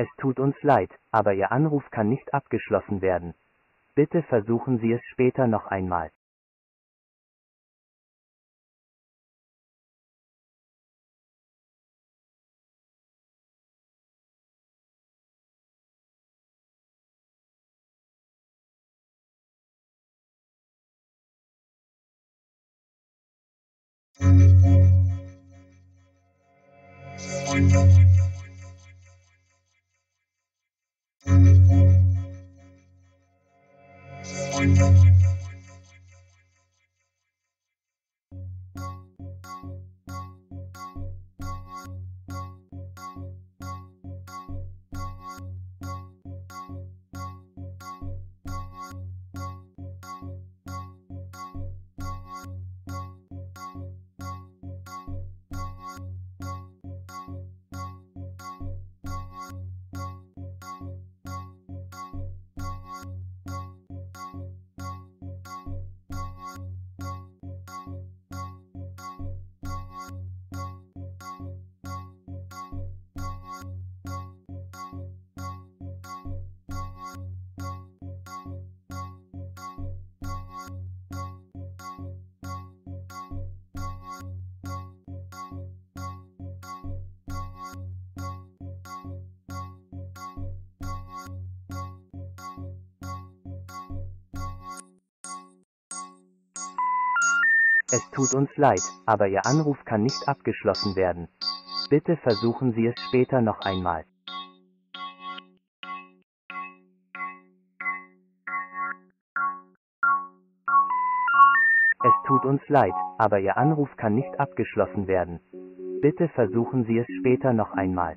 Es tut uns leid, aber Ihr Anruf kann nicht abgeschlossen werden. Bitte versuchen Sie es später noch einmal. Música Es tut uns leid, aber Ihr Anruf kann nicht abgeschlossen werden. Bitte versuchen Sie es später noch einmal. Es tut uns leid, aber Ihr Anruf kann nicht abgeschlossen werden. Bitte versuchen Sie es später noch einmal.